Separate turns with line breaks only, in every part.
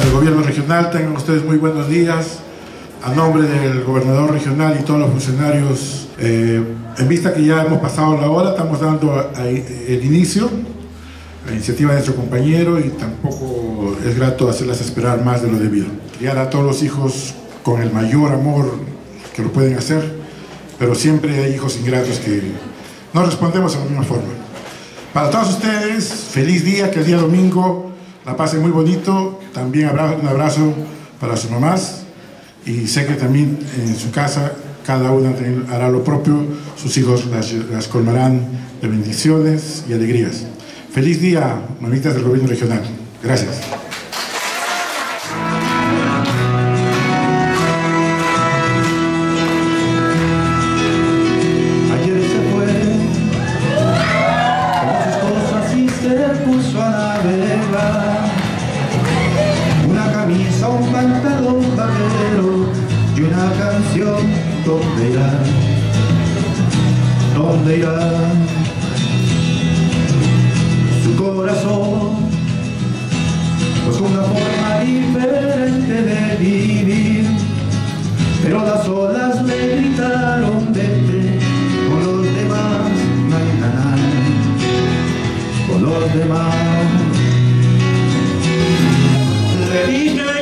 del gobierno regional, tengan ustedes muy buenos días. A nombre del gobernador regional y todos los funcionarios, eh, en vista que ya hemos pasado la hora, estamos dando el inicio la iniciativa de nuestro compañero y tampoco es grato hacerlas esperar más de lo debido. Criar a todos los hijos con el mayor amor que lo pueden hacer, pero siempre hay hijos ingratos que no respondemos de la misma forma. Para todos ustedes, feliz día, que el día domingo la pasen muy bonito, también un abrazo para sus mamás y sé que también en su casa cada una hará lo propio, sus hijos las, las colmarán de bendiciones y alegrías. Feliz día, mamitas del gobierno regional. Gracias.
¿Dónde irá? corazón, pues una forma diferente de vivir, pero las olas me gritaron vete, con los demás con los demás. Le dije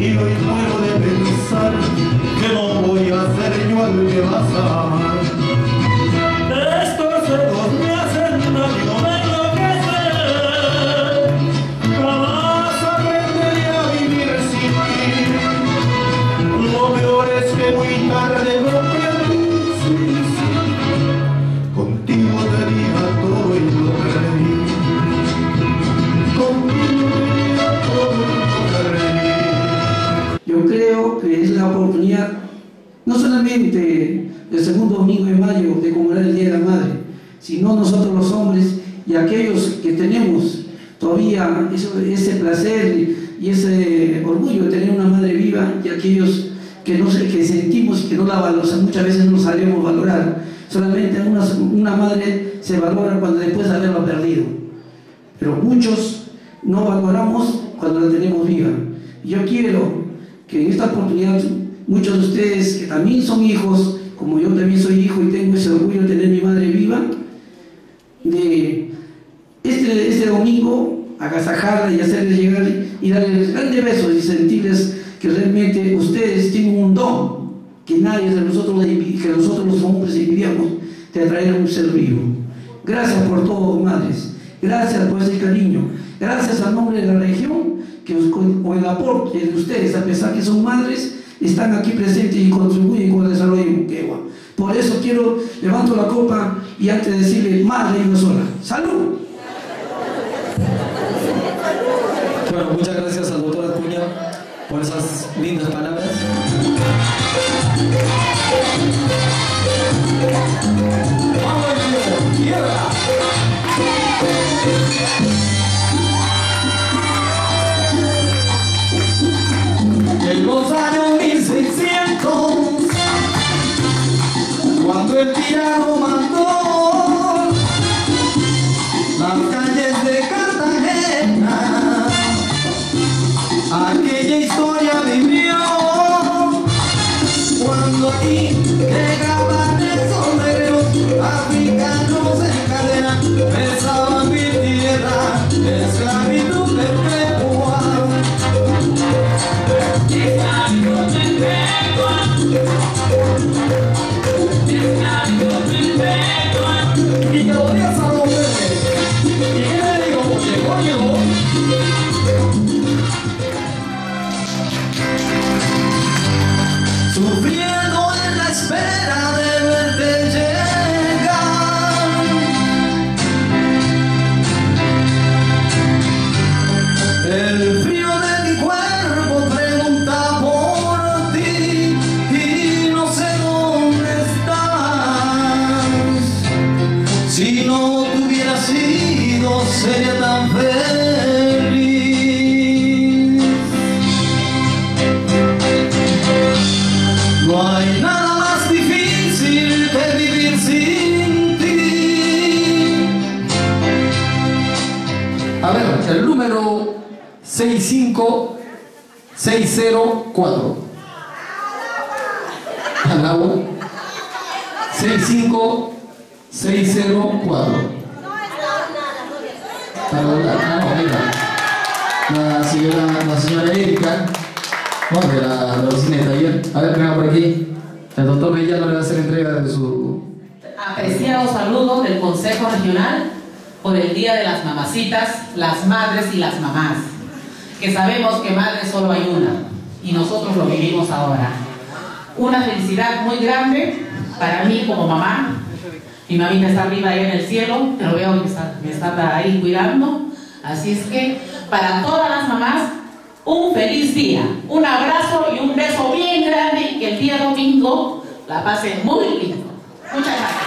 y hoy muero de pensar que no voy a ser yo al que vas a
Yo creo que es la oportunidad, no solamente el segundo domingo de mayo de conmemorar el Día de la Madre, sino nosotros los hombres y aquellos que tenemos todavía ese, placer y ese orgullo de tener una madre viva y aquellos que, no, que sentimos que no la valoramos, muchas veces no sabemos valorar. Solamente una, una madre se valora cuando después de haberla perdido. Pero muchos no valoramos cuando la tenemos viva. Yo quiero que en esta oportunidad muchos de ustedes que también son hijos, como yo también soy hijo y tengo ese orgullo de tener mi madre viva, de este, este domingo agasajarla y hacerle llegar y darles grandes besos y sentirles que realmente ustedes tienen un don que nadie de nosotros, que nosotros los hombres envidiamos de traer un ser vivo. Gracias por todo, madres. Gracias por ese cariño. Gracias al nombre de la región que con el aporte de ustedes, a pesar que son madres, están aquí presentes y contribuyen con el desarrollo de Muquegua. Por eso quiero, levanto la copa y antes de decirle, madre y una sola. ¡Salud!
Bueno, muchas gracias doctor Acuña por esas lindas palabras.
En cuando
no hubiera sido, sería tan feliz. No hay nada más difícil que vivir sin ti.
A ver, el número 65604. Al agua. 65604. Para votar. Ah, no, está. La señora, la señora Erika. No, de la, la oficina de taller. A ver, venga por aquí. El doctor Mellano le va a hacer entrega de su.
Apreciado saludo del Consejo Regional por el Día de las Mamacitas, las madres y las mamás. Que sabemos que madre solo hay una y nosotros lo vivimos ahora. Una felicidad muy grande para mí como mamá. Mi mamita está arriba ahí en el cielo, pero veo que está- me está ahí cuidando. Así es que para todas las mamás, un feliz día, un abrazo y un beso bien grande y que el día domingo la pasen muy lindo. Muchas gracias.